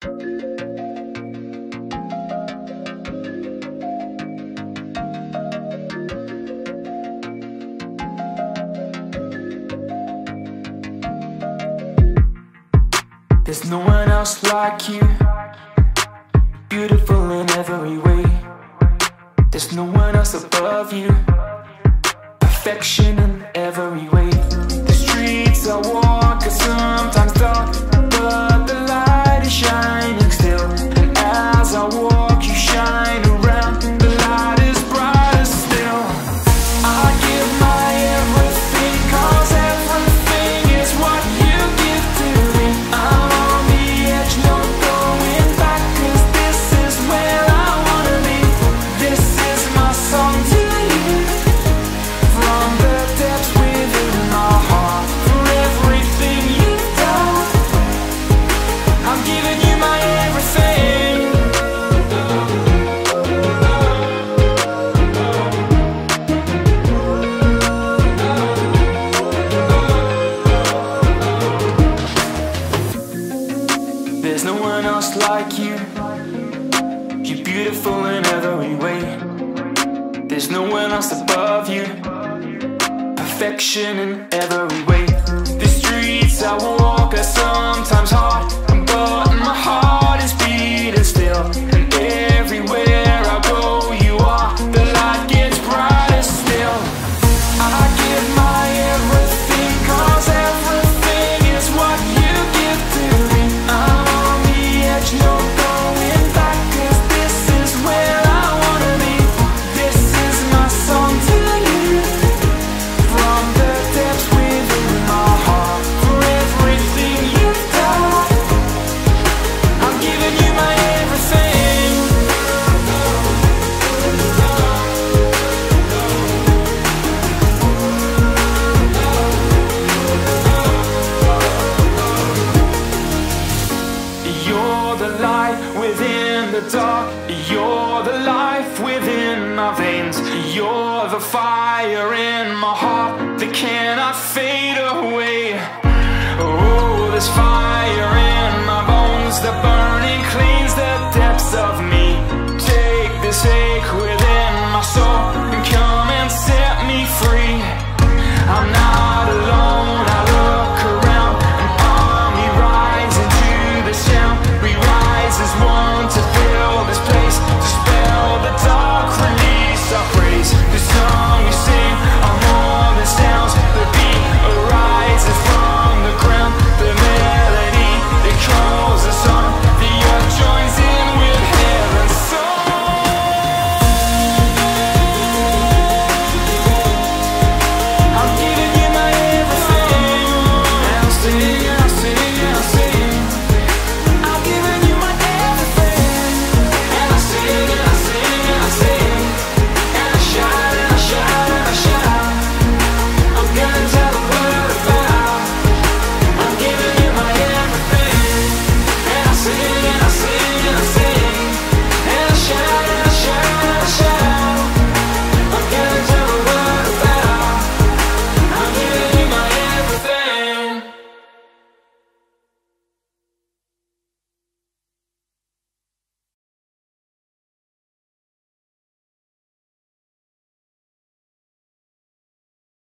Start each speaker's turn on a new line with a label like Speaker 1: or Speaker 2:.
Speaker 1: There's no one else like you. Beautiful in every way. There's no one else above you. Perfection in else above you. Perfection in every way. within the dark. You're the life within my veins. You're the fire in my heart that cannot fade away.